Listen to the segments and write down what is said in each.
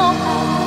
Oh,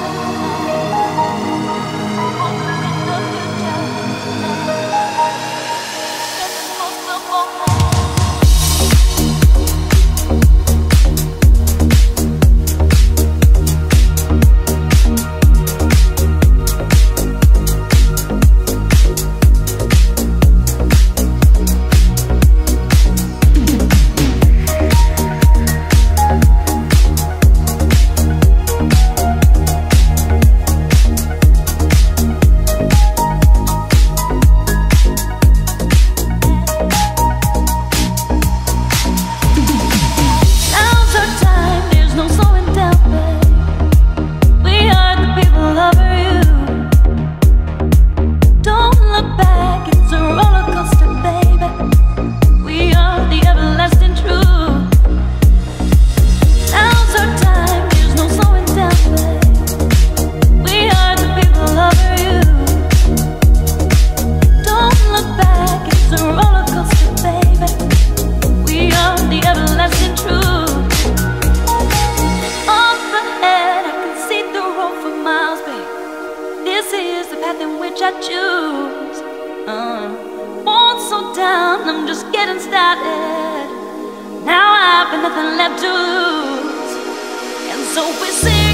choose. Uh, born so down, I'm just getting started. Now I've got nothing left to lose, and so we see.